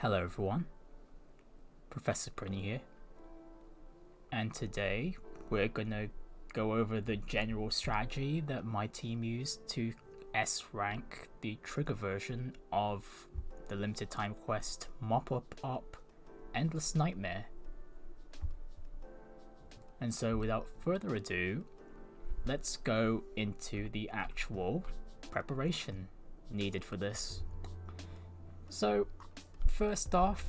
Hello everyone, Professor Prinny here, and today we're gonna go over the general strategy that my team used to S rank the trigger version of the limited time quest Mop Up Op Endless Nightmare. And so without further ado, let's go into the actual preparation needed for this. So first off,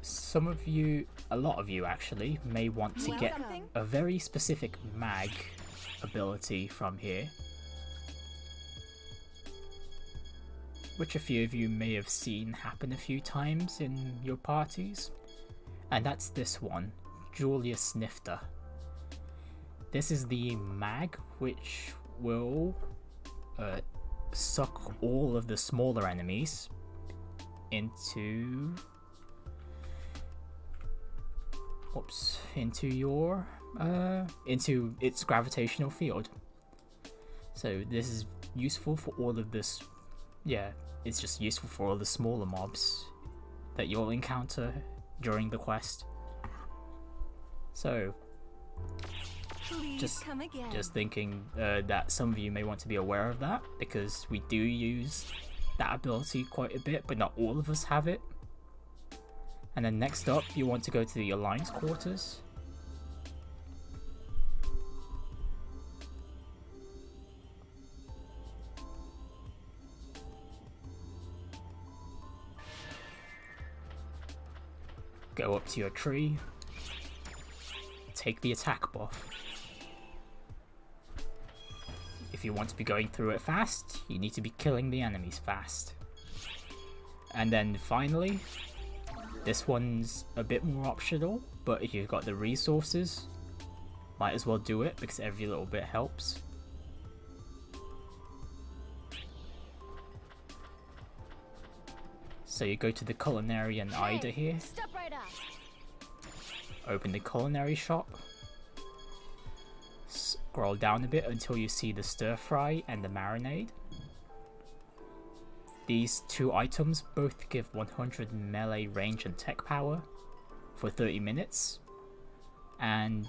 some of you, a lot of you actually, may want to get a very specific mag ability from here. Which a few of you may have seen happen a few times in your parties. And that's this one, Julius Nifta. This is the mag which will uh, suck all of the smaller enemies into whoops into your uh into its gravitational field. So this is useful for all of this yeah it's just useful for all the smaller mobs that you'll encounter during the quest. So Please just come again. just thinking uh, that some of you may want to be aware of that because we do use that ability quite a bit, but not all of us have it. And then next up, you want to go to the Alliance quarters. Go up to your tree. Take the attack buff. If you want to be going through it fast, you need to be killing the enemies fast. And then finally, this one's a bit more optional, but if you've got the resources, might as well do it because every little bit helps. So you go to the culinary and Ida here, Step right up. open the culinary shop, scroll down a bit until you see the stir fry and the marinade. These two items both give 100 melee range and tech power for 30 minutes, and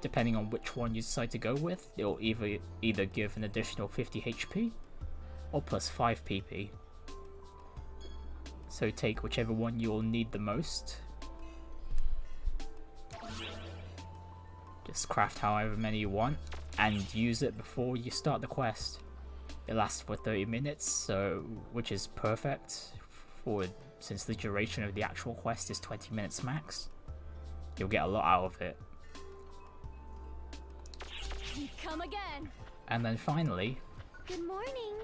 depending on which one you decide to go with, it'll either either give an additional 50 HP or plus 5 PP. So take whichever one you'll need the most Just craft however many you want and use it before you start the quest. It lasts for 30 minutes, so which is perfect for since the duration of the actual quest is 20 minutes max. You'll get a lot out of it. Come again. And then finally, Good morning.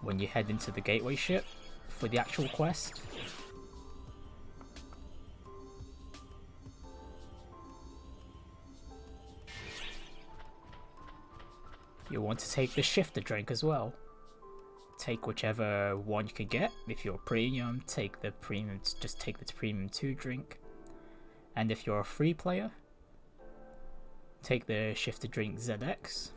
when you head into the gateway ship for the actual quest, You'll want to take the Shifta drink as well. Take whichever one you can get. If you're premium, take the premium. Just take the premium two drink. And if you're a free player, take the Shifta drink ZX.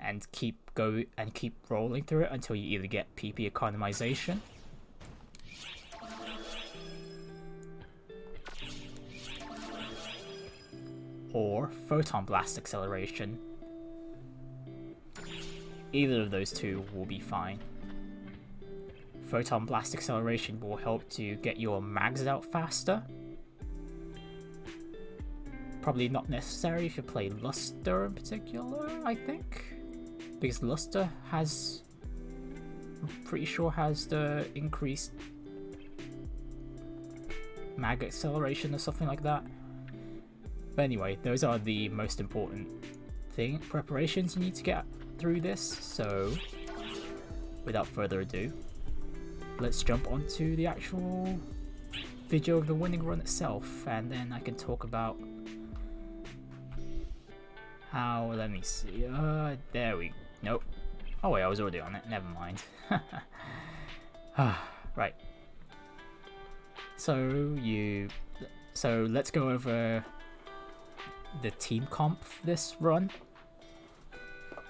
And keep go and keep rolling through it until you either get PP economization or photon blast acceleration. Either of those two will be fine. Photon blast acceleration will help to get your mags out faster. Probably not necessary if you play Luster in particular, I think. Because Luster has, I'm pretty sure has the increased mag acceleration or something like that. But anyway, those are the most important thing preparations you need to get through this. So, without further ado, let's jump onto the actual video of the winning run itself, and then I can talk about how. Let me see. Uh, there we. Nope. Oh wait, I was already on it. Never mind. Ah, right. So you. So let's go over the team comp this run.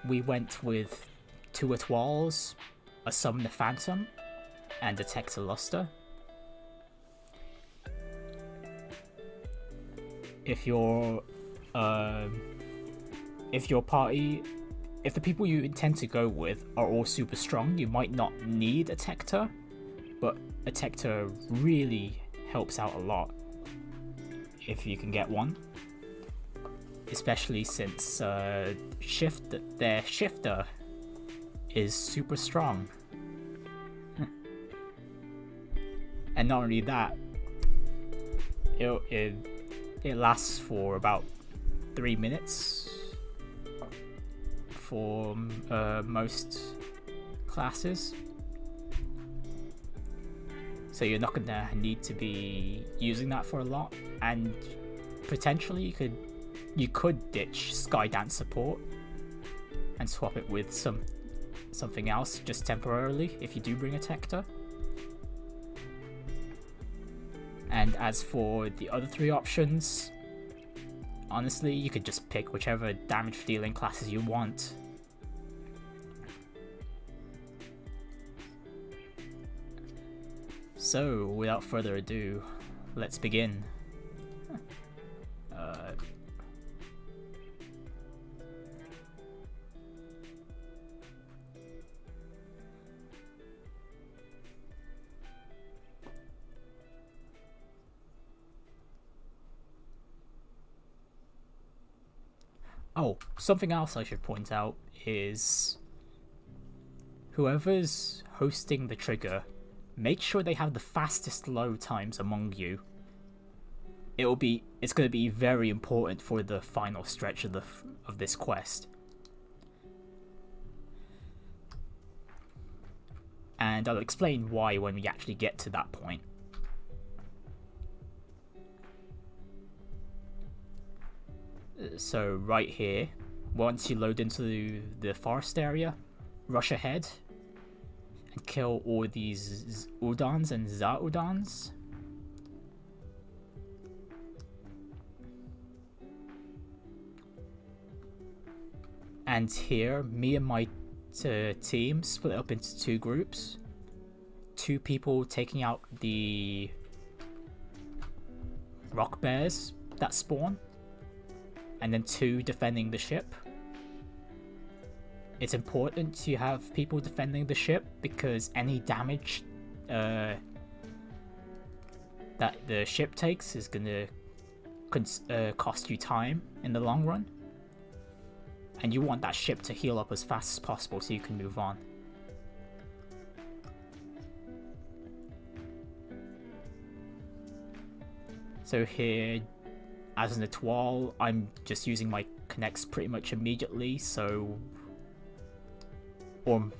we went with two Etoiles, a Summoner Phantom, and a Tector Luster. If your uh, if your party if the people you intend to go with are all super strong, you might not need a Tector, but a Tector really helps out a lot if you can get one. Especially since uh, shift their Shifta is super strong. and not only that, it, it, it lasts for about three minutes for uh, most classes. So you're not gonna need to be using that for a lot, and potentially you could you could ditch Skydance support and swap it with some something else just temporarily if you do bring a Tector. And as for the other three options, honestly, you could just pick whichever damage dealing classes you want. So, without further ado, let's begin. Uh, oh, something else I should point out is whoever's hosting the trigger make sure they have the fastest load times among you. It will be it's going to be very important for the final stretch of the of this quest. And I'll explain why when we actually get to that point. So right here, once you load into the forest area, rush ahead and kill all these Oodans and Za Oodans. And here, me and my team split up into two groups. Two people taking out the rock bears that spawn, and then two defending the ship it's important to have people defending the ship because any damage uh, that the ship takes is gonna uh, cost you time in the long run. And you want that ship to heal up as fast as possible so you can move on. So here, as an Etoile, I'm just using my connects pretty much immediately, so or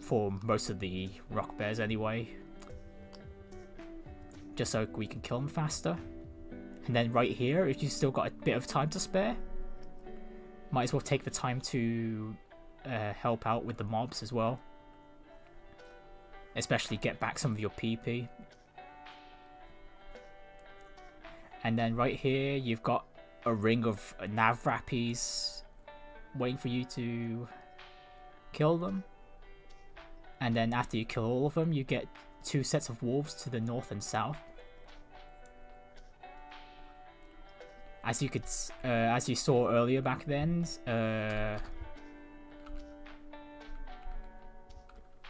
for most of the rock bears anyway. Just so we can kill them faster. And then right here, if you've still got a bit of time to spare, might as well take the time to uh, help out with the mobs as well. Especially get back some of your PP. And then right here, you've got a ring of Nav Rappies waiting for you to kill them. And then after you kill all of them, you get two sets of wolves to the north and south. As you could, uh, as you saw earlier back then, uh,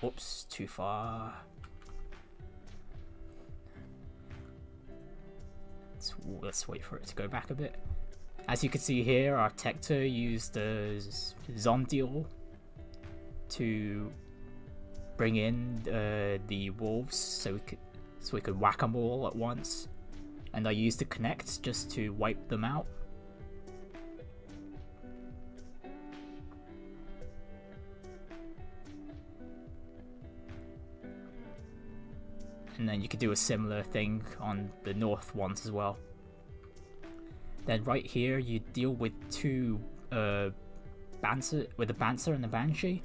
Oops, too far. Let's, let's, wait for it to go back a bit. As you can see here, our Tector used the Zondeel to bring in uh, the wolves so we could so we could whack them all at once. And I used the connect just to wipe them out. Then you could do a similar thing on the north ones as well. Then right here you deal with two uh, Banther with a Banther and a Banshee.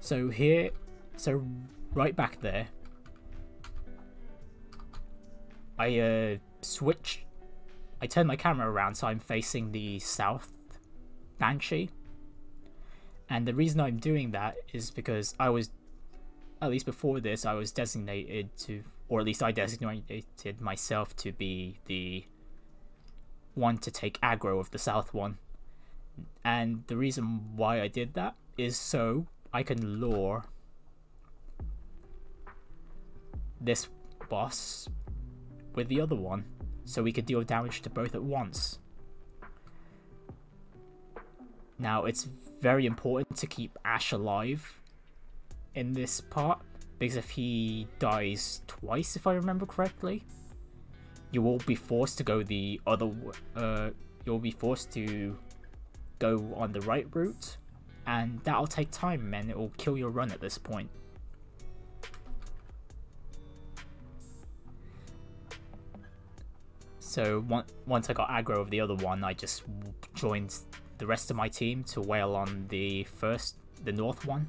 So here, so right back there, I uh, switch, I turn my camera around so I'm facing the south Banshee. And the reason I'm doing that is because I was, at least before this, I was designated to, or at least I designated myself to be the one to take aggro of the south one. And the reason why I did that is so I can lure this boss with the other one, so we could deal damage to both at once. Now, it's very important to keep Ash alive in this part, because if he dies twice, if I remember correctly, you will be forced to go the other, uh, you'll be forced to go on the right route, and that'll take time, and it will kill your run at this point. So once I got aggro of the other one, I just joined the rest of my team to whale on the first, the north one.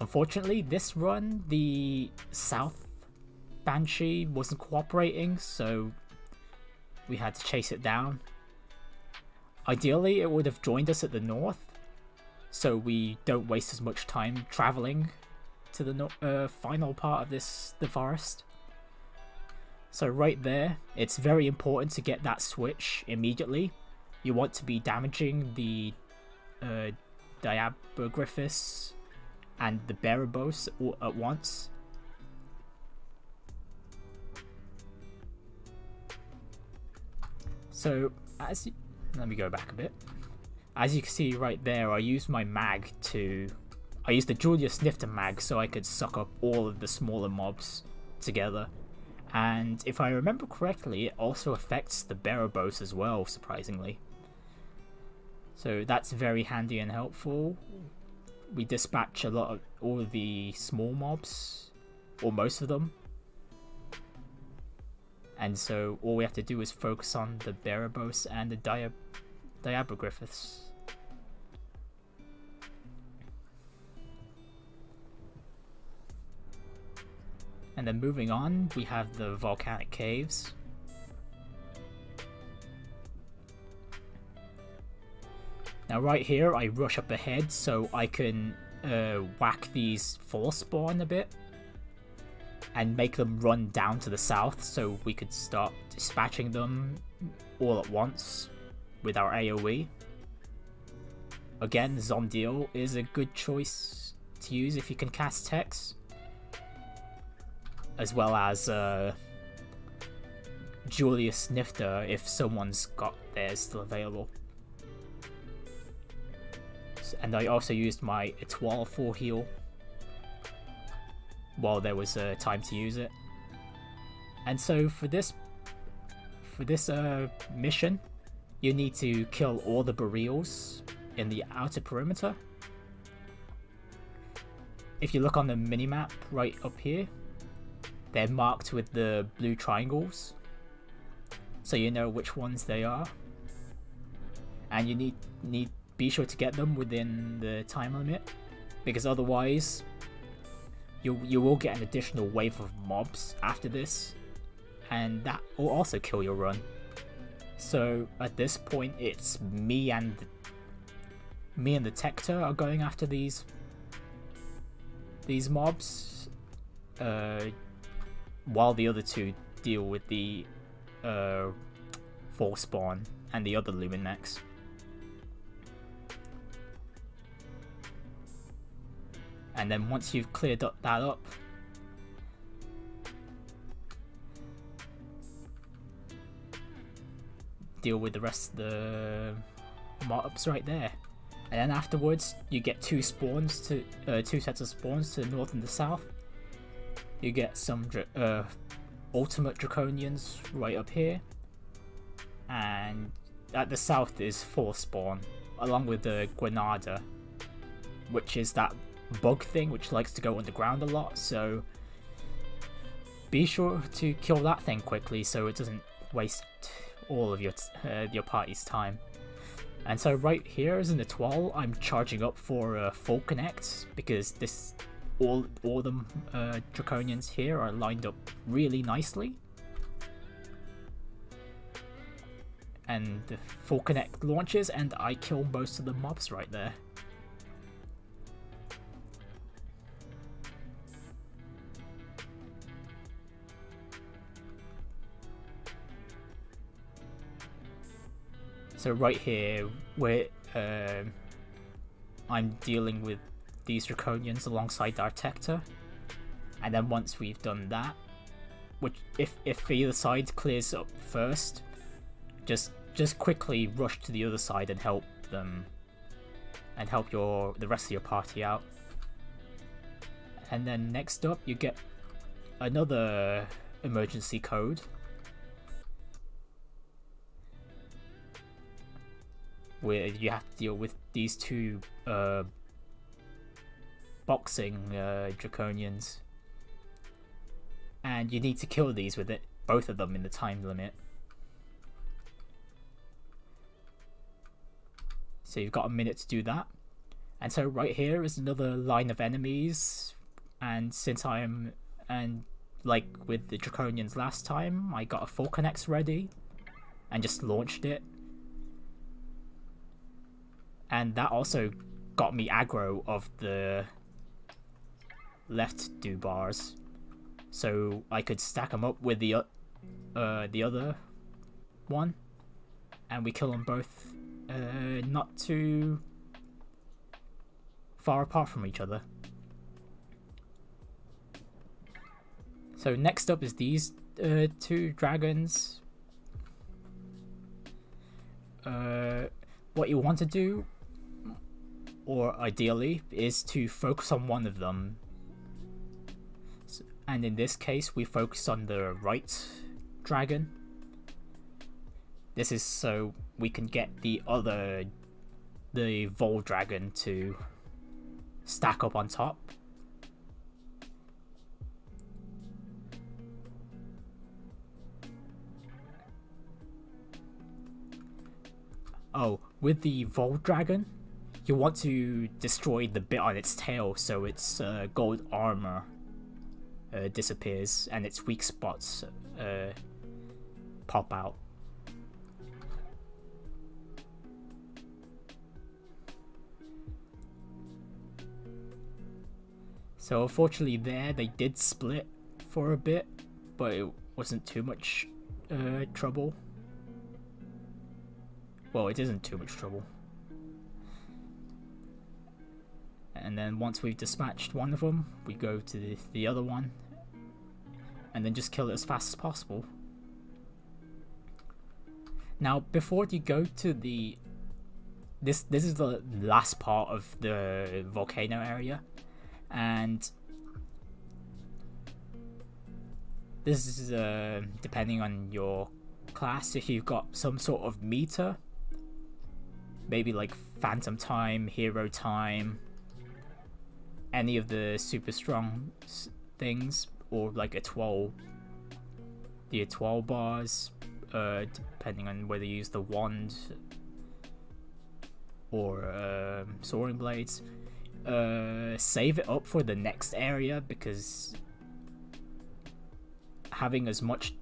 Unfortunately, this run, the south Banshee wasn't cooperating, so we had to chase it down. Ideally, it would have joined us at the north, so we don't waste as much time traveling to the no uh, final part of this the forest. So right there, it's very important to get that switch immediately. You want to be damaging the uh, Diabogryphus and the Barabos at once. So, as you, let me go back a bit. As you can see right there, I used my mag to... I used the Julius Nifta mag so I could suck up all of the smaller mobs together and if I remember correctly, it also affects the Barabos as well, surprisingly. So that's very handy and helpful. We dispatch a lot of all of the small mobs, or most of them. And so all we have to do is focus on the Barabos and the Dia Diabogryphus. And then moving on, we have the volcanic caves. Now right here, I rush up ahead so I can uh, whack these force spawn a bit and make them run down to the south so we could start dispatching them all at once with our AoE. Again, Zondeel is a good choice to use if you can cast Tex as well as uh, Julius Nifta if someone's got theirs still available. And I also used my Etoile for heal while there was uh, time to use it. And so for this for this uh, mission, you need to kill all the Boreals in the outer perimeter. If you look on the minimap right up here, they're marked with the blue triangles, so you know which ones they are. And you need need be sure to get them within the time limit, because otherwise you you will get an additional wave of mobs after this, and that will also kill your run. So at this point, it's me and me and the Tector are going after these these mobs. Uh, while the other two deal with the uh, Full Spawn and the other Luminex. And then once you've cleared that up, deal with the rest of the mobs right there. And then afterwards, you get two spawns to uh, two sets of spawns to the north and the south, you get some uh, ultimate draconians right up here, and at the south is four Spawn, along with the Gwanahda, which is that bug thing which likes to go underground a lot. So be sure to kill that thing quickly so it doesn't waste all of your uh, your party's time. And so right here is in the Twal, I'm charging up for a full connect because this all all the uh, draconians here are lined up really nicely. And the full connect launches and I kill most of the mobs right there. So right here, where um I'm dealing with these draconians alongside Artector, and then once we've done that, which if if either side clears up first, just just quickly rush to the other side and help them, and help your the rest of your party out. And then next up, you get another emergency code. Where you have to deal with these two uh, boxing uh, draconians, and you need to kill these with it, both of them in the time limit. So you've got a minute to do that. And so right here is another line of enemies, and since I am and like with the draconians last time, I got a full connects ready and just launched it. And that also got me aggro of the left do bars, so I could stack them up with the uh the other one, and we kill them both uh, not too far apart from each other. So next up is these uh, two dragons. Uh, what you want to do, or ideally, is to focus on one of them. And in this case, we focus on the right dragon. This is so we can get the other, the Vol Dragon to stack up on top. Oh, with the Vol Dragon, you want to destroy the bit on its tail so its uh, gold armor uh, disappears and its weak spots uh, pop out. So unfortunately there they did split for a bit, but it wasn't too much uh, trouble. Well, it isn't too much trouble. And then once we've dispatched one of them, we go to the, the other one, and then just kill it as fast as possible. Now, before you go to the this this is the last part of the volcano area and this is uh, depending on your class if you've got some sort of meter maybe like phantom time hero time any of the super strong things or like a 12 the étoile bars uh, depending on whether you use the wand or uh, soaring blades uh, save it up for the next area because having as much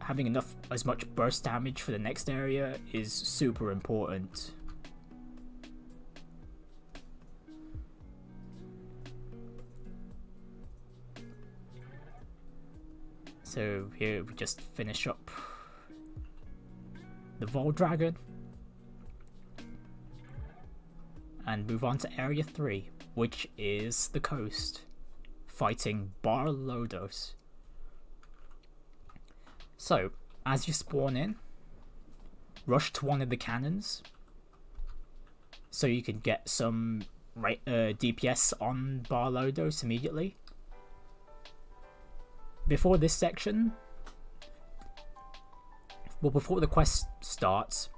having enough as much burst damage for the next area is super important. So here we just finish up the Vol Dragon and move on to area 3 which is the coast, fighting Barlodos. So, as you spawn in, rush to one of the cannons so you can get some right, uh, DPS on Barlodos immediately. Before this section, well, before the quest starts,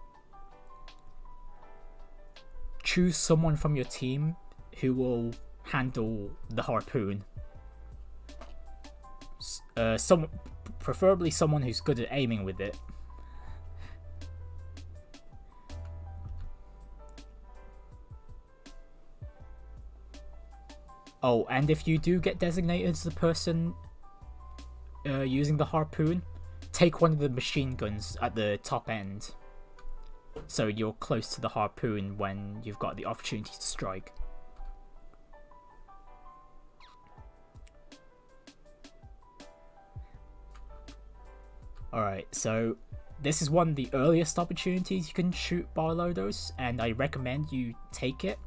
choose someone from your team who will handle the harpoon. Uh, some, preferably someone who's good at aiming with it. Oh, and if you do get designated as the person uh, using the harpoon, take one of the machine guns at the top end. So you're close to the harpoon when you've got the opportunity to strike. Alright, so this is one of the earliest opportunities you can shoot Barlodos, and I recommend you take it.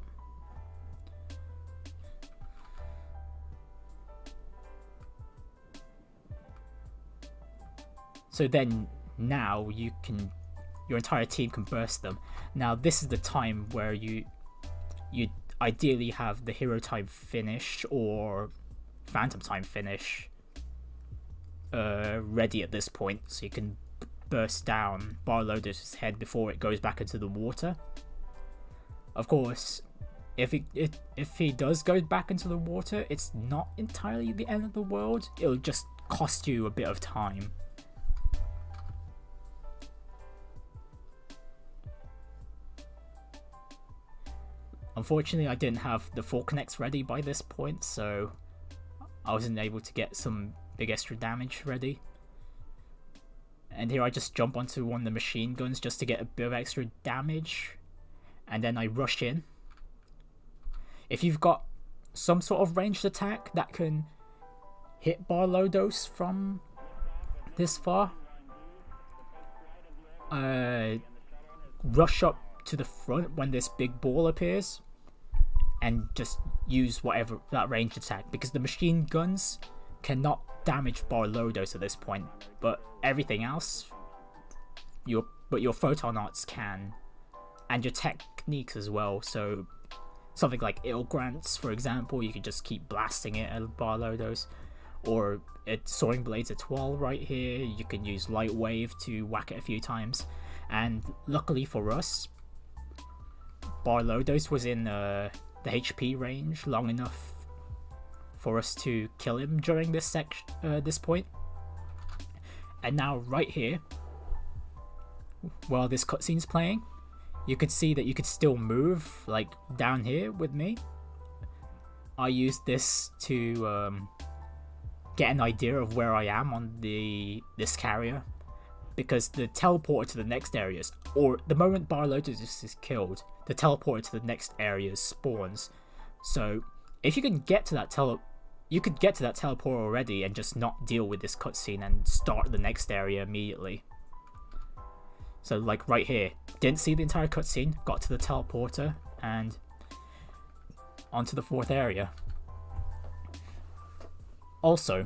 So then now you can your entire team can burst them. Now this is the time where you you ideally have the hero time finish or phantom time finish uh, ready at this point so you can burst down Barlodos' head before it goes back into the water. Of course, if it, it if he does go back into the water, it's not entirely the end of the world. It'll just cost you a bit of time. Unfortunately, I didn't have the four connects ready by this point, so I wasn't able to get some big extra damage ready. And here I just jump onto one of the machine guns just to get a bit of extra damage. And then I rush in. If you've got some sort of ranged attack that can hit Barlodos from this far, uh, rush up to the front when this big ball appears and just use whatever that range attack because the machine guns cannot damage Barlodos at this point, but everything else, your but your photon arts can, and your techniques as well. So something like Ilgrants, for example, you can just keep blasting it at Barlodos, or at Soaring Blades Etoile right here. You can use Light Wave to whack it a few times, and luckily for us, Barlodos was in uh, the HP range long enough for us to kill him during this section, uh, this point. And now right here, while this cutscene's playing, you could see that you could still move like down here with me. I used this to um, get an idea of where I am on the this carrier because the teleporter to the next areas, or the moment Barlodos is killed, the teleporter to the next areas spawns. So if you can get to that tele, you could get to that teleporter already and just not deal with this cutscene and start the next area immediately. So like right here, didn't see the entire cutscene, got to the teleporter and onto the fourth area. Also,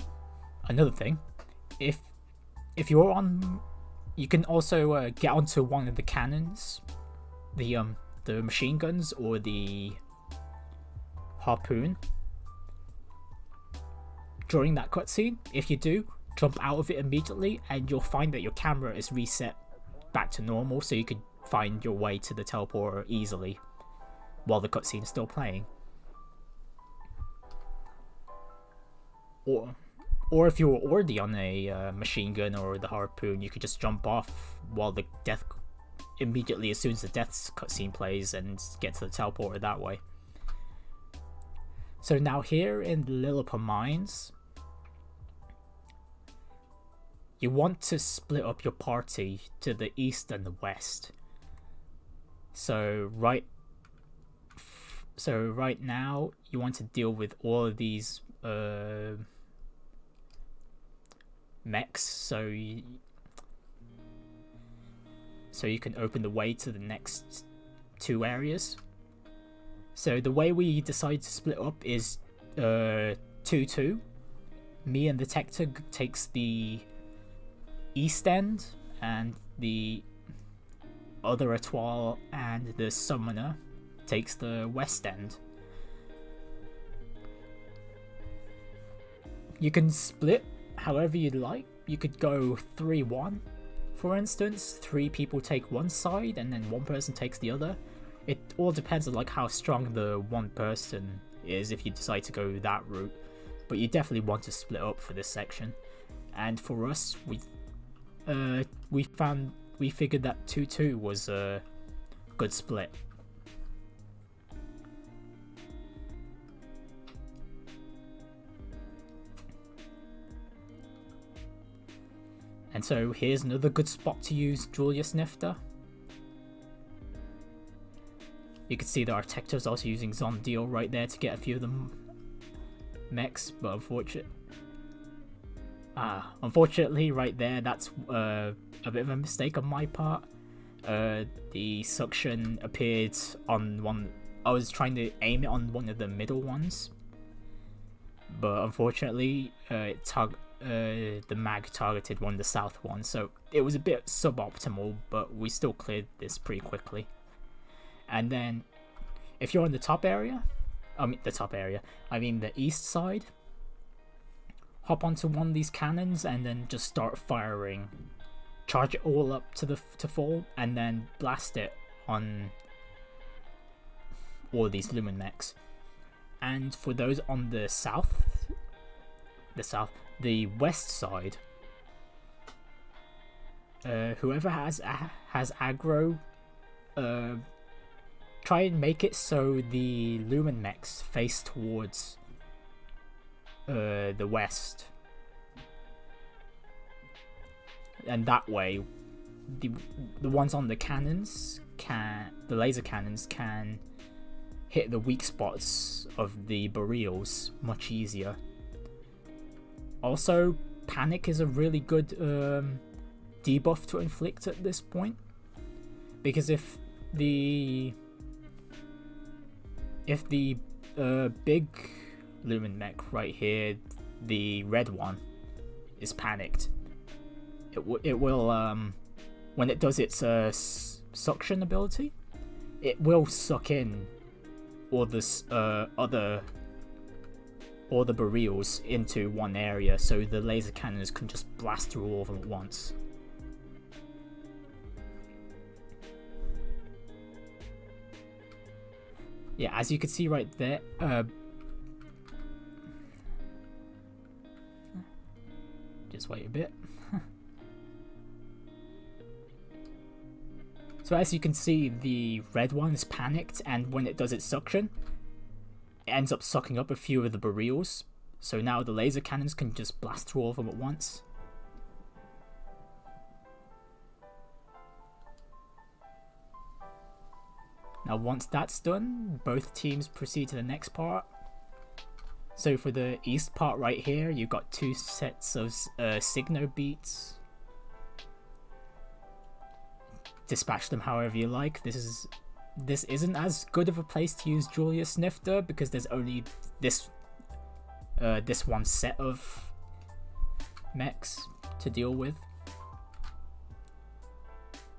another thing, if if you're on you can also uh, get onto one of the cannons, the um the machine guns or the harpoon. During that cutscene, if you do, jump out of it immediately and you'll find that your camera is reset back to normal so you can find your way to the teleporter easily while the cutscene is still playing. Or or if you were already on a uh, machine gun or the harpoon, you could just jump off while the death immediately as soon as the death cutscene plays and get to the teleporter that way. So now here in Lillipa Mines, you want to split up your party to the east and the west. So right so right now you want to deal with all of these uh, mechs so you, so you can open the way to the next two areas. So the way we decide to split up is 2-2. Uh, Me and the Tector takes the east end and the other Etoile and the Summoner takes the west end. You can split however you'd like. You could go 3-1, for instance. Three people take one side and then one person takes the other. It all depends on like how strong the one person is if you decide to go that route. But you definitely want to split up for this section. And for us, we uh, we found we figured that 2-2 was a good split. And so here's another good spot to use Julius Nifta. You can see that is also using Zondeel right there to get a few of them mechs, but unfortunate. Ah, unfortunately, right there, that's uh, a bit of a mistake on my part. Uh, the suction appeared on one. I was trying to aim it on one of the middle ones, but unfortunately, uh, it uh, the mag targeted one, the south one, so it was a bit suboptimal, but we still cleared this pretty quickly. And then, if you're in the top area, I mean the top area, I mean the east side, hop onto one of these cannons and then just start firing. Charge it all up to the to full, and then blast it on all these lumen mechs. And for those on the south, the south, the west side, uh, whoever has uh, has aggro, uh, try and make it so the lumen mechs face towards uh, the west, and that way, the the ones on the cannons can the laser cannons can hit the weak spots of the barriles much easier. Also, panic is a really good um, debuff to inflict at this point. Because if the if the uh, big lumen mech right here, the red one, is panicked, it it will um when it does its uh, suction ability, it will suck in all this uh, other all the barriles into one area, so the laser cannons can just blast through all of them at once. Yeah, as you can see right there, uh, just wait a bit. so as you can see, the red one is panicked, and when it does its suction, ends up sucking up a few of the barriles. So now the laser cannons can just blast through all of them at once. Now once that's done, both teams proceed to the next part. So for the east part right here, you've got two sets of uh, Signo beats. Dispatch them however you like. This is this isn't as good of a place to use Julius Nifta because there's only this uh, this one set of mechs to deal with.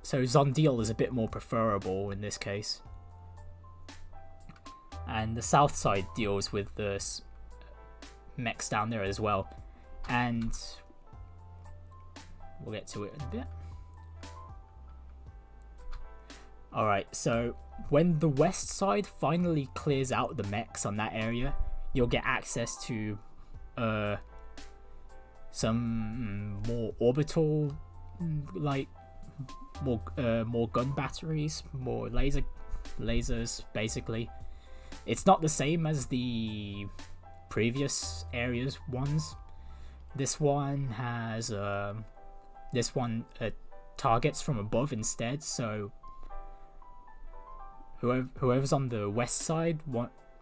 So Zondeel is a bit more preferable in this case. And the south side deals with the mechs down there as well. And we'll get to it in a bit. Alright, so when the west side finally clears out the mechs on that area, you'll get access to uh, some mm, more orbital, mm, like more uh, more gun batteries, more laser lasers, basically. It's not the same as the previous areas ones. This one has um, this one uh, targets from above instead, so whoever whoever's on the west side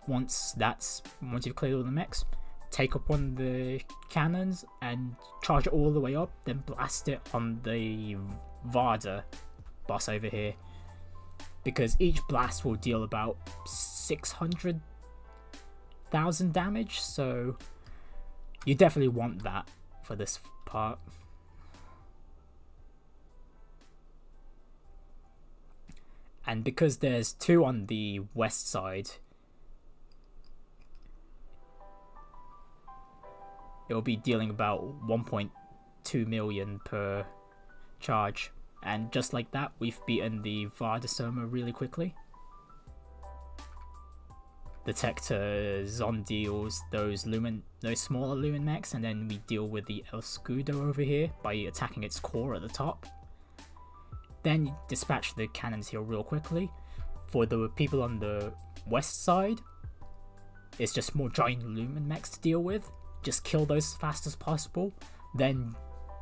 once that's once you've cleared all the mechs, take up one of the cannons and charge it all the way up, then blast it on the Varda boss over here. Because each blast will deal about six hundred thousand damage, so you definitely want that for this part. And because there's two on the west side, it will be dealing about 1.2 million per charge. And just like that, we've beaten the Vardasoma really quickly. The Tector Zon deals those lumen, those smaller lumen mechs, and then we deal with the El Scudo over here by attacking its core at the top. Then dispatch the cannons here real quickly. For the people on the west side, it's just more giant lumen mechs to deal with. Just kill those as fast as possible. Then,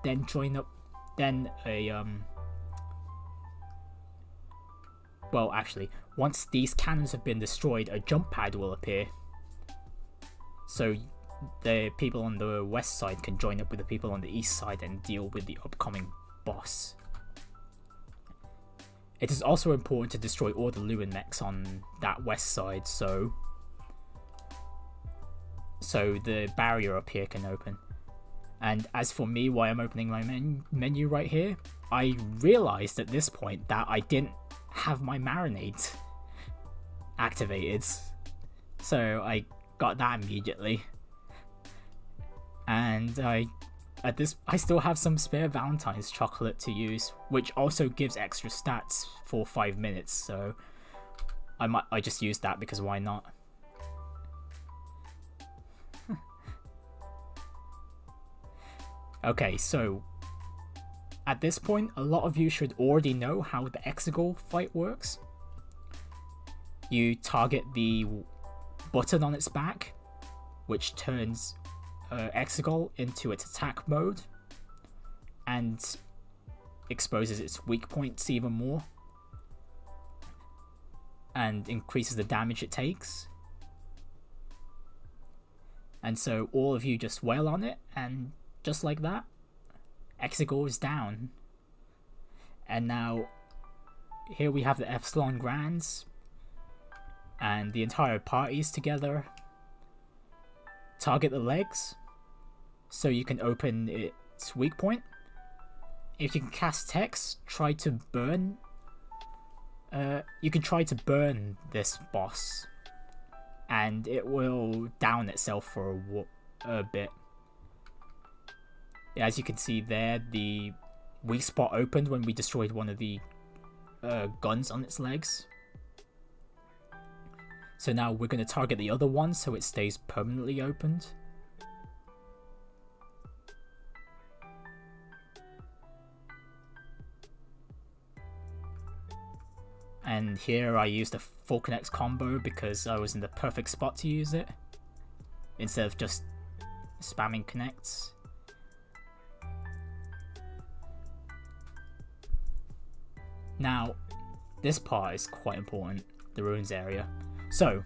then join up. Then a um. Well, actually, once these cannons have been destroyed, a jump pad will appear. So the people on the west side can join up with the people on the east side and deal with the upcoming boss. It is also important to destroy all the Lumen mechs on that west side, so so the barrier up here can open. And as for me, why I'm opening my men menu right here, I realized at this point that I didn't have my marinade activated. So I got that immediately. And I at this I still have some spare Valentine's chocolate to use, which also gives extra stats for five minutes, so I might I just use that because why not? okay, so at this point, a lot of you should already know how the Exegol fight works. You target the button on its back, which turns uh, Exegol into its attack mode and exposes its weak points even more and increases the damage it takes. And so all of you just wail on it, and just like that, Exegol is down. And now, here we have the Epsilon Grands, and the entire party is together. Target the legs, so you can open its weak point. If you can cast techs, try to burn. Uh, you can try to burn this boss, and it will down itself for a, bit. As you can see there, the weak spot opened when we destroyed one of the uh, guns on its legs. So now we're going to target the other one so it stays permanently opened. And here I used a full connect combo because I was in the perfect spot to use it. Instead of just spamming connects. Now, this part is quite important, the ruins area. So,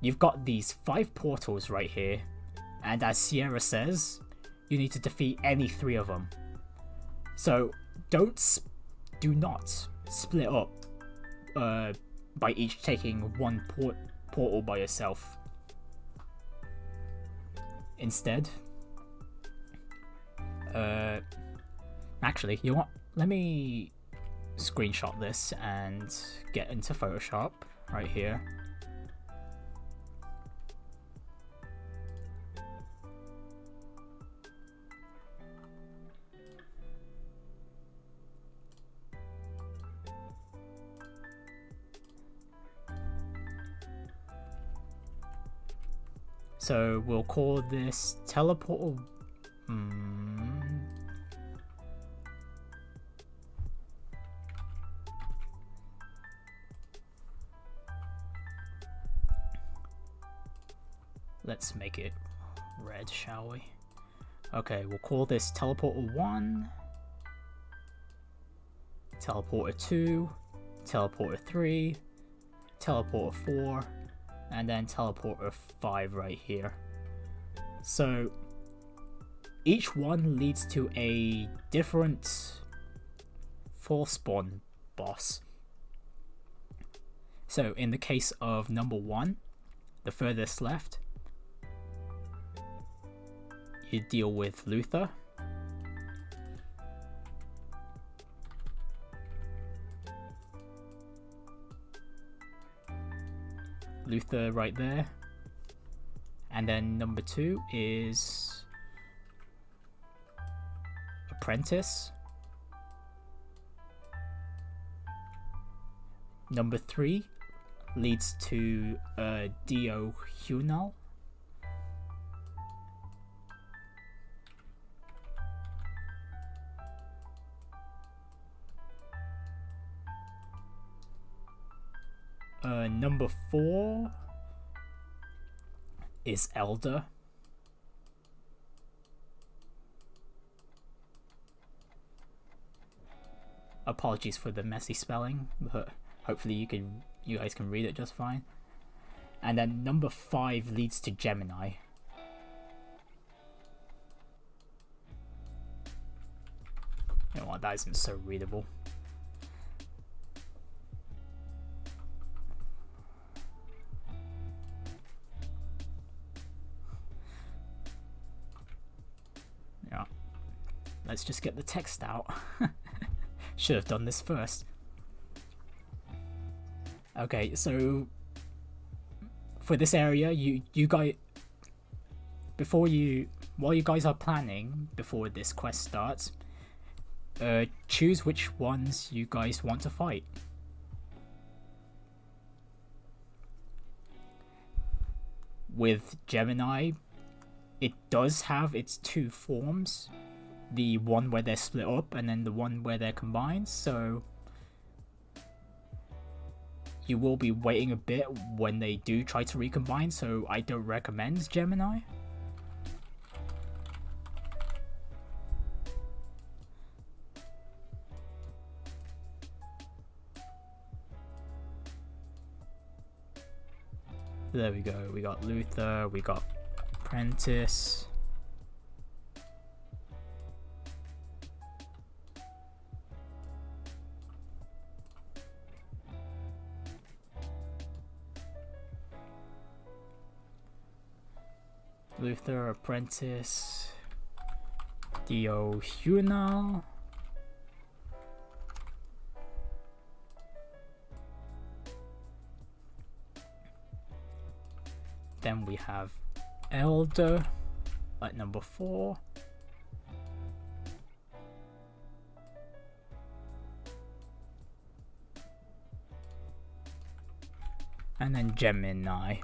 you've got these five portals right here, and as Xiera says, you need to defeat any three of them. So, don't, do not split up uh, by each taking one port portal by yourself. Instead, uh, actually, you know what? Let me screenshot this and get into Photoshop right here. So we'll call this teleport. Hmm. Let's make it red, shall we? Okay, we'll call this Teleporter 1, Teleporter 2, Teleporter 3, Teleporter 4, and then Teleporter 5 right here. So, each one leads to a different full spawn boss. So, in the case of number 1, the furthest left, you deal with Luther. Luther right there. And then number two is Apprentice. Number three leads to uh, Dio Hunar. Number four is Elder. Apologies for the messy spelling, but hopefully you can you guys can read it just fine. And then number five leads to Gemini. You know what, that isn't so readable. Let's just get the text out. Should have done this first. Okay, so for this area, you you guys before you while you guys are planning before this quest starts, uh, choose which ones you guys want to fight. With Gemini, it does have its two forms the one where they're split up and then the one where they're combined, so you will be waiting a bit when they do try to recombine, so I don't recommend Gemini. There we go, we got Luther, we got Prentice. Luther Apprentice, Dio Hunar. Then we have Elder at number four. And then Gemini.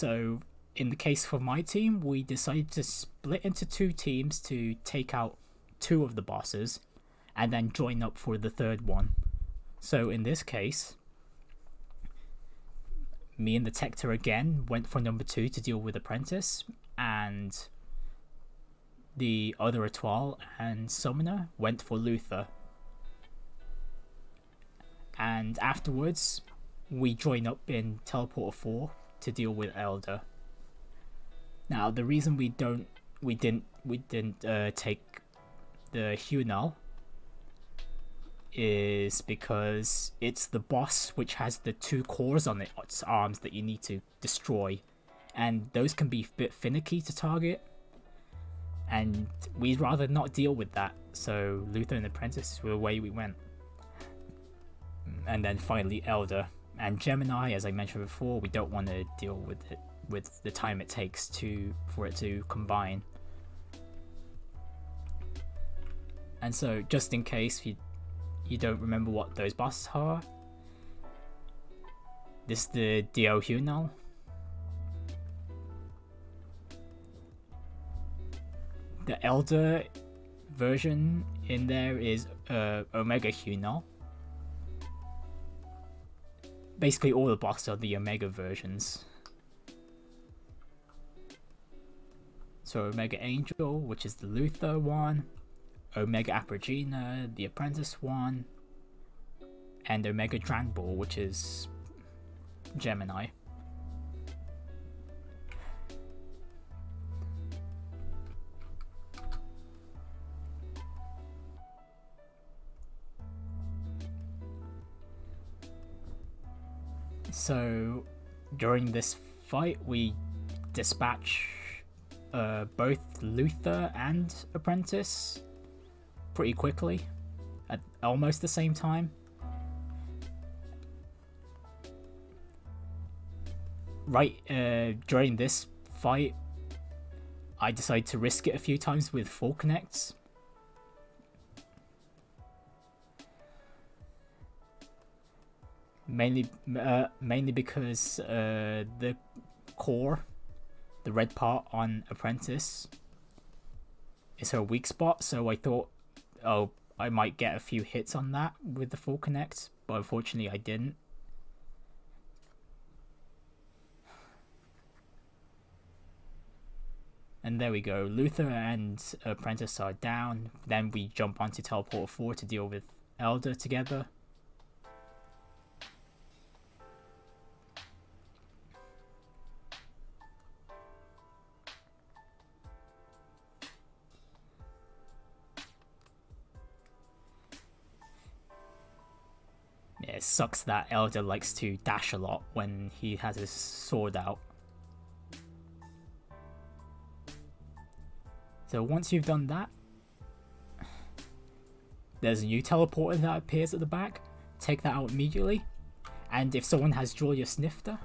So in the case for my team, we decided to split into two teams to take out two of the bosses and then join up for the third one. So in this case, me and the Tector again went for number two to deal with Apprentice, and the other Etoile and Summoner went for Luther. And afterwards, we join up in Teleporter 4 to deal with Elder. Now, the reason we don't, we didn't, we didn't uh, take the Hunar is because it's the boss which has the two cores on its arms that you need to destroy, and those can be a bit finicky to target. And we'd rather not deal with that, so Luther and Apprentice were the way we went. And then finally Elder and Gemini, as I mentioned before, we don't want to deal with it with the time it takes to for it to combine. And so, just in case you you don't remember what those bosses are, this is the Dio Hunar. The Elder version in there is uh, Omega Hunar basically all the bosses are the Omega versions. So Omega Angel, which is the Luther one, Omega Apergina, the Apprentice one, and Omega Dranball, which is Gemini. So during this fight, we dispatch uh, both Luther and Apprentice pretty quickly at almost the same time. Right uh, during this fight, I decided to risk it a few times with full connects mainly uh, mainly because uh, the core, the red part on Apprentice, is her weak spot. So I thought, oh, I might get a few hits on that with the full connect, but unfortunately I didn't. And there we go. Luther and Apprentice are down. Then we jump onto Teleporter 4 to deal with Elder together. Sucks that Elder likes to dash a lot when he has his sword out. So once you've done that, there's a new teleporter that appears at the back. Take that out immediately. And if someone has Julius Nifta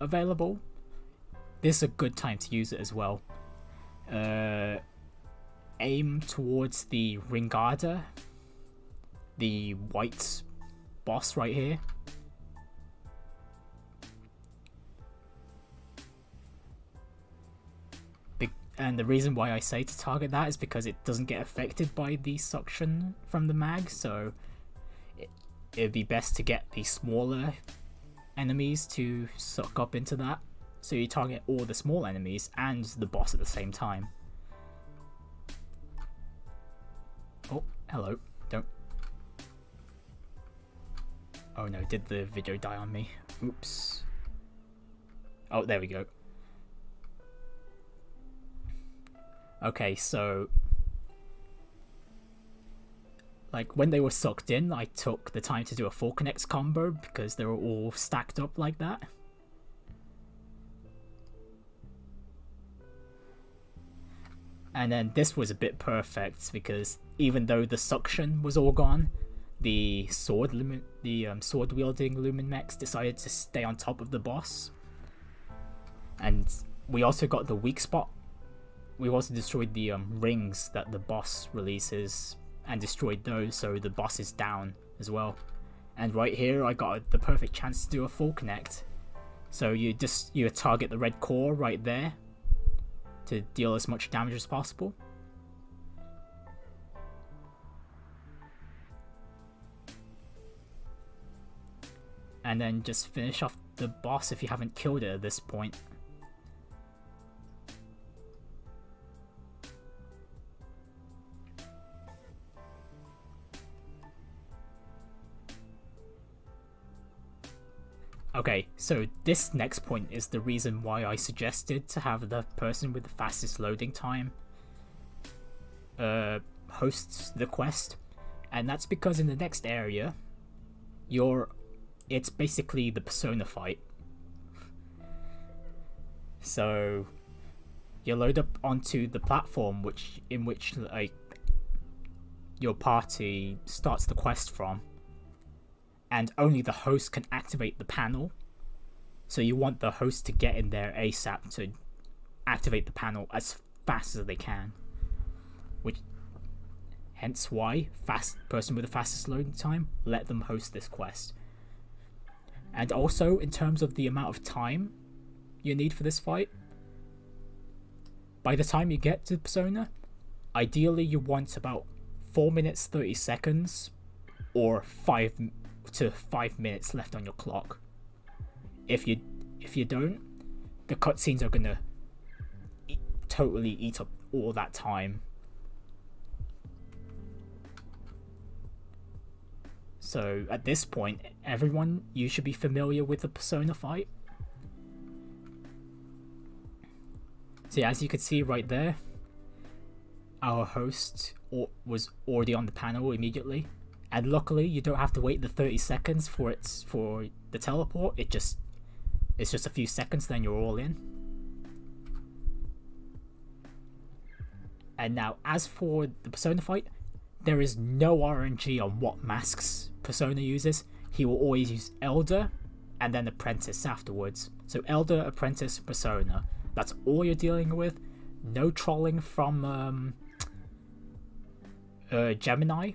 available, this is a good time to use it as well. Uh, aim towards the Ringahda, the white boss right here. and the reason why I say to target that is because it doesn't get affected by the suction from the mag, so it, it'd be best to get the smaller enemies to suck up into that. So you target all the small enemies and the boss at the same time. Oh, hello. Oh no, did the video die on me? Oops. Oh, there we go. Okay, so like when they were sucked in, I took the time to do a full connects combo because they were all stacked up like that. And then this was a bit perfect because even though the suction was all gone, the sword lumen, the um, sword wielding lumen mechs decided to stay on top of the boss. And we also got the weak spot we also destroyed the um, rings that the boss releases and destroyed those, so the boss is down as well. And right here, I got the perfect chance to do a full connect. So you just you target the red core right there to deal as much damage as possible. And then just finish off the boss if you haven't killed it at this point. Okay, so this next point is the reason why I suggested to have the person with the fastest loading time uh, hosts the quest, and that's because in the next area, you're it's basically the persona fight. So you load up onto the platform which in which like your party starts the quest from and only the host can activate the panel. So you want the host to get in there ASAP to activate the panel as fast as they can. Which hence why fast person with the fastest loading time, let them host this quest. And also in terms of the amount of time you need for this fight, by the time you get to Persona, ideally you want about 4 minutes 30 seconds or 5 to five minutes left on your clock. If you if you don't, the cutscenes are gonna totally eat up all that time. So at this point, everyone you should be familiar with the Persona fight. So as you can see right there, our host was already on the panel immediately. And luckily you don't have to wait the 30 seconds for it for the teleport. It just it's just a few seconds then you're all in. And now as for the persona fight there is no rng on what masks persona uses. He will always use elder and then apprentice afterwards. So elder apprentice persona. That's all you're dealing with. No trolling from um, uh, gemini.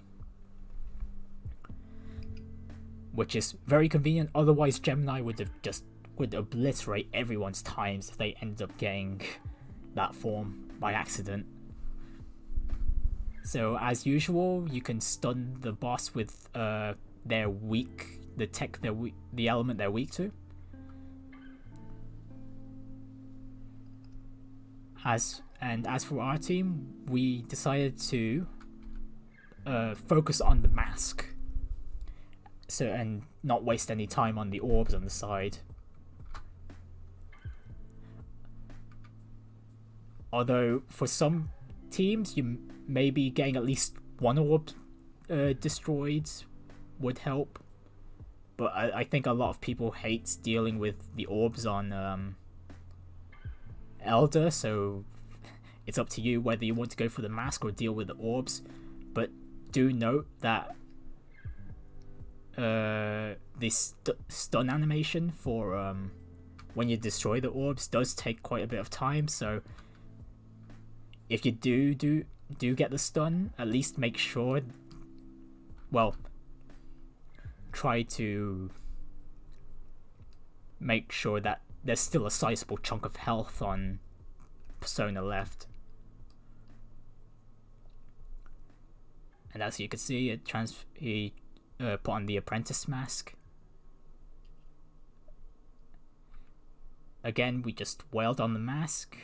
Which is very convenient. Otherwise, Gemini would have just would obliterate everyone's times if they ended up getting that form by accident. So as usual, you can stun the boss with uh, their weak, the tech, their we the element they're weak to. As and as for our team, we decided to uh, focus on the mask so and not waste any time on the orbs on the side. Although for some teams, you maybe getting at least one orb uh, destroyed would help. but I, I think a lot of people hate dealing with the orbs on um, Elder, so it's up to you whether you want to go for the mask or deal with the orbs. But do note that uh, this st- stun animation for um, when you destroy the orbs does take quite a bit of time. So if you do do do get the stun, at least make sure. Well, try to make sure that there's still a sizable chunk of health on Persona left. And as you can see, it trans he uh, put on the apprentice mask. Again, we just wailed on the mask.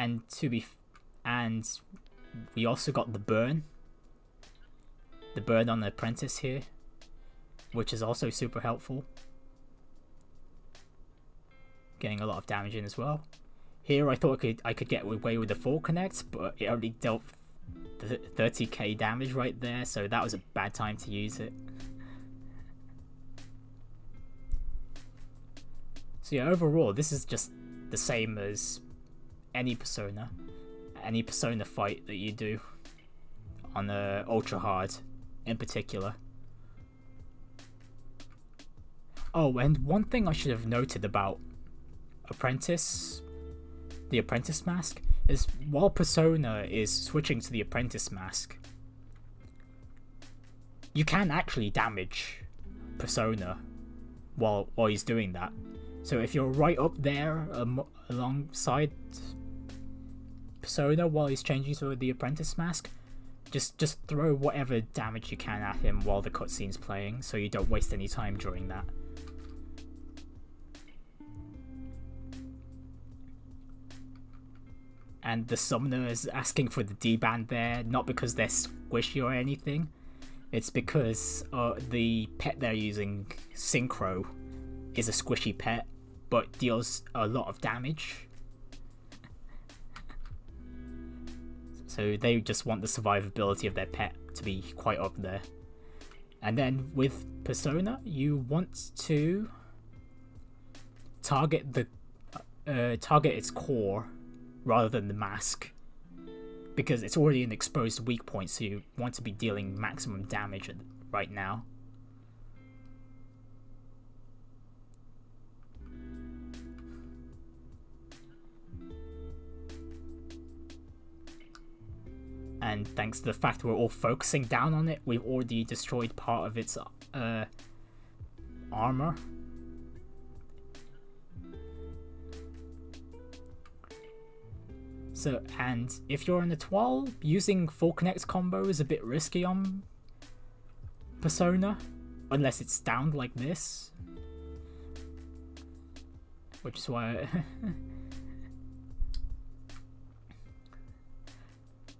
And to be and we also got the burn. The burn on the apprentice here which is also super helpful. Getting a lot of damage in as well. Here I thought I could I could get away with the full connect but it only dealt the 30k damage right there so that was a bad time to use it. So yeah overall this is just the same as any persona, any persona fight that you do on uh, ultra hard in particular. Oh, and one thing I should have noted about Apprentice, the Apprentice mask, is while Persona is switching to the Apprentice mask, you can actually damage Persona while while he's doing that. So if you're right up there um, alongside Persona while he's changing to the Apprentice mask, just just throw whatever damage you can at him while the cutscene's playing, so you don't waste any time during that. And the summoner is asking for the Deband there, not because they're squishy or anything. It's because uh, the pet they're using, Synchro, is a squishy pet, but deals a lot of damage. So they just want the survivability of their pet to be quite up there. And then with Persona, you want to target the uh, target its core rather than the mask because it's already an exposed weak point, so you want to be dealing maximum damage right now. And thanks to the fact we're all focusing down on it, we've already destroyed part of its uh, armor. So, and if you're in a 12, using full connect combo is a bit risky on Persona, unless it's downed like this. Which is why...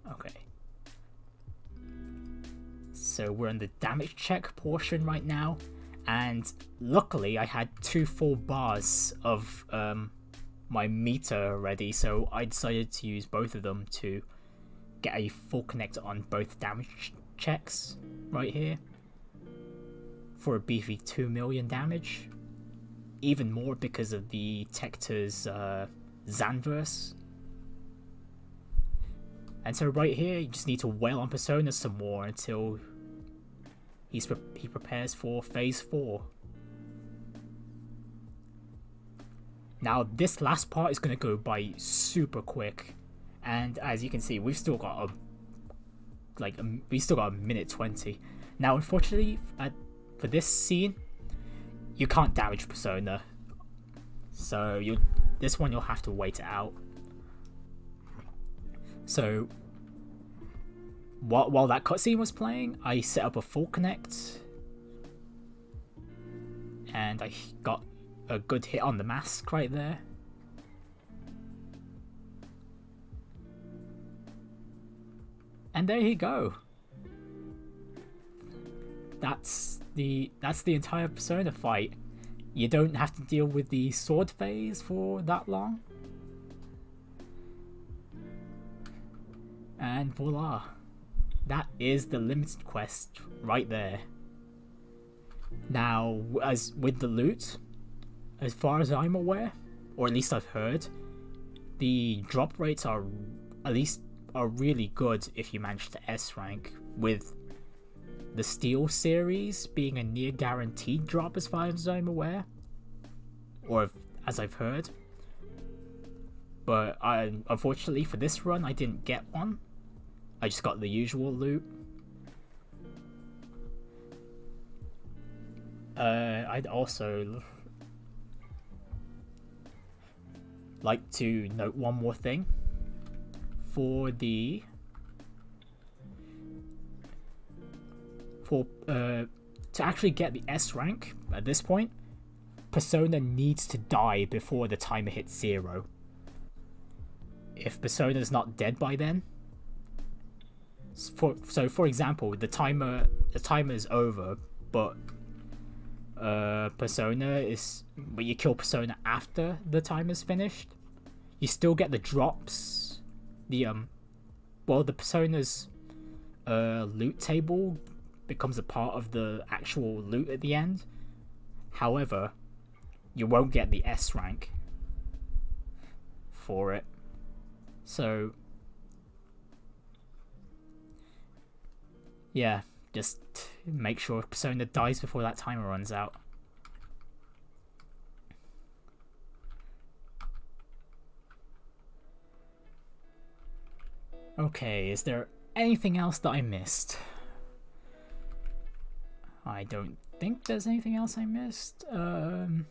okay. So we're in the damage check portion right now. And luckily I had two full bars of um, my meter ready. So I decided to use both of them to get a full connect on both damage checks right here. For a beefy 2 million damage. Even more because of the Tector's uh, Zanverse. And so right here, you just need to wail on Persona some more until He's pre he prepares for phase four. Now this last part is gonna go by super quick, and as you can see, we've still got a like a, we still got a minute twenty. Now, unfortunately, at, for this scene, you can't damage Persona, so you this one you'll have to wait it out. So while, while that cutscene was playing, I set up a full connect and I got a good hit on the mask right there. And there you go. That's the that's the entire persona fight. You don't have to deal with the sword phase for that long. And voila. That is the limited quest right there. Now, as with the loot, as far as I'm aware, or at least I've heard, the drop rates are at least are really good if you manage to S rank, with the Steel series being a near guaranteed drop as far as I'm aware, or as I've heard. But I, unfortunately for this run, I didn't get one. I just got the usual loot. Uh, I'd also like to note one more thing. For the for uh, to actually get the S rank at this point, Persona needs to die before the timer hits zero. If Persona's not dead by then, for so for example, the timer the timer is over, but uh, Persona is but you kill Persona after the timer's finished, you still get the drops. The um, well, the Persona's uh loot table becomes a part of the actual loot at the end. However, you won't get the S rank for it. So, yeah, just make sure Persona dies before that timer runs out. Okay, is there anything else that I missed? I don't think there's anything else I missed. Um,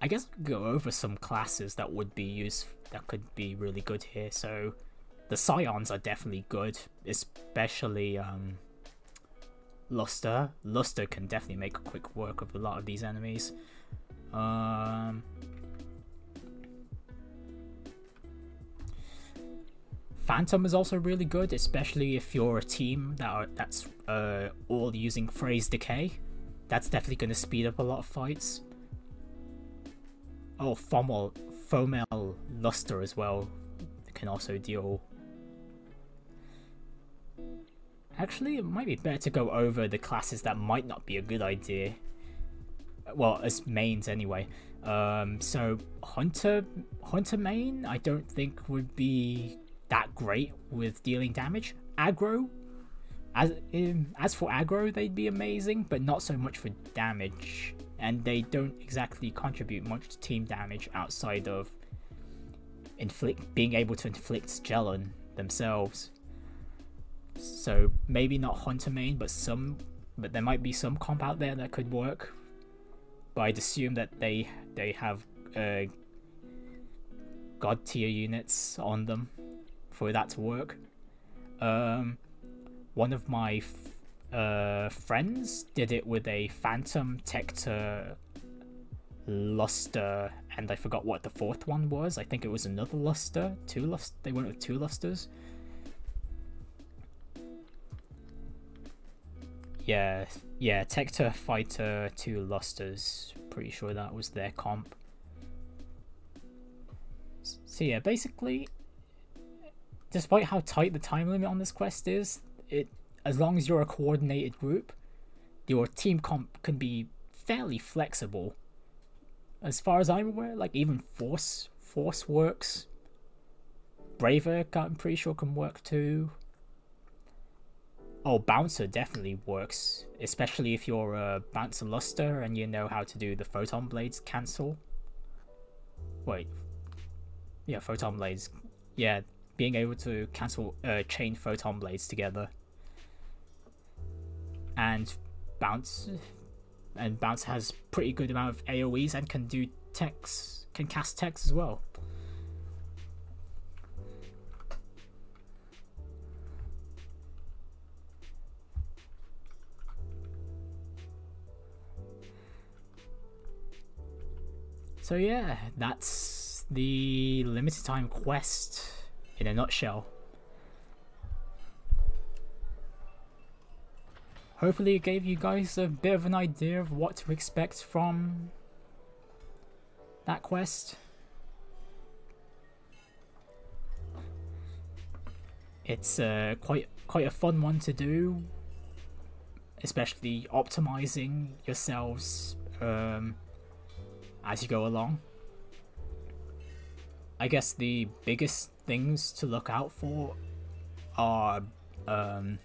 I guess go over some classes that would be used that could be really good here. So the Scions are definitely good, especially um, Luster. Luster can definitely make a quick work of a lot of these enemies. Um, Phantom is also really good, especially if you're a team that are that's uh, all using Phase Decay. That's definitely going to speed up a lot of fights. Oh, Fomel, Fomel Luster as well can also deal. Actually, it might be better to go over the classes that might not be a good idea. Well, as mains anyway. Um, so Hunter, Hunter main, I don't think would be that great with dealing damage. Aggro, as in, as for aggro, they'd be amazing, but not so much for damage. And they don't exactly contribute much to team damage outside of inflict being able to inflict gel on themselves. So maybe not Hunter main, but some, but there might be some comp out there that could work. But I'd assume that they they have uh, god tier units on them for that to work. Um, one of my uh, friends did it with a Phantom Tector Luster, and I forgot what the fourth one was. I think it was another Luster. Two lust. They went with two Lusters. Yeah, yeah. Tector Fighter two Lusters. Pretty sure that was their comp. So yeah, basically, despite how tight the time limit on this quest is, it as long as you're a coordinated group, your team comp can be fairly flexible. As far as I'm aware, like even Force Force works. Braver, I'm pretty sure can work too. Oh, Bouncer definitely works, especially if you're a Bouncer Luster and you know how to do the Photon Blades cancel. Wait. Yeah, Photon Blades. Yeah, being able to cancel uh, chain photon blades together and bounce and bounce has pretty good amount of aoes and can do techs can cast techs as well so yeah that's the limited time quest in a nutshell. Hopefully it gave you guys a bit of an idea of what to expect from that quest. It's uh, quite quite a fun one to do, especially optimizing yourselves um, as you go along. I guess the biggest things to look out for are um,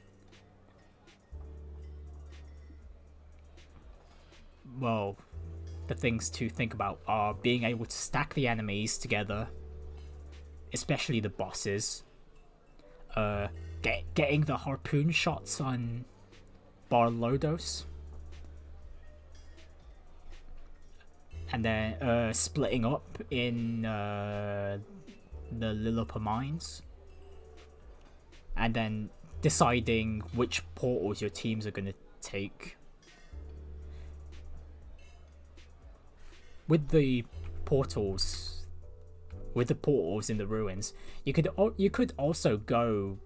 well, the things to think about are being able to stack the enemies together, especially the bosses. Uh, get getting the harpoon shots on Barlodos. And then uh, splitting up in uh, the Lillipa mines. And then deciding which portals your teams are going to take. With the portals, with the portals in the ruins, you could you could also go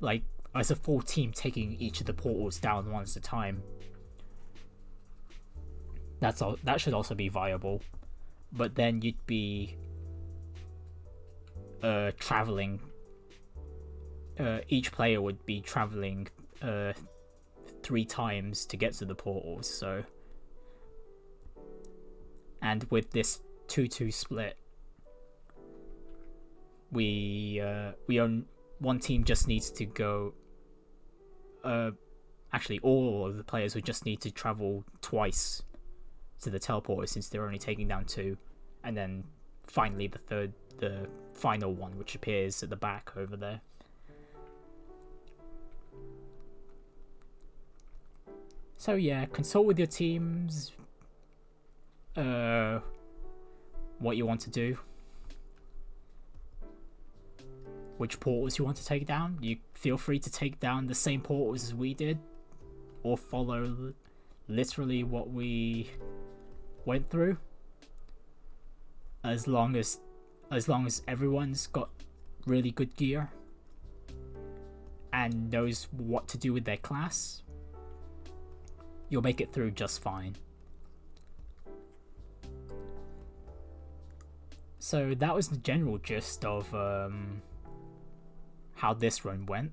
like as a full team taking each of the portals down one at a time. That's all. That should also be viable, but then you'd be uh, traveling. Uh, each player would be traveling uh, three times to get to the portals. So, and with this two-two split, we uh, we own one team just needs to go. Uh, actually, all of the players would just need to travel twice to the teleporter since they're only taking down two, and then finally the third, the final one, which appears at the back over there. So yeah, consult with your teams. Uh, what you want to do which portals you want to take down. You feel free to take down the same portals as we did, or follow literally what we went through. As long as, as long as everyone's got really good gear and knows what to do with their class, you'll make it through just fine. So that was the general gist of um, how this run went.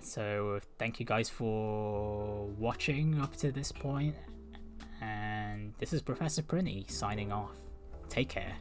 So thank you guys for watching up to this point, and this is Professor Prinny signing off. Take care.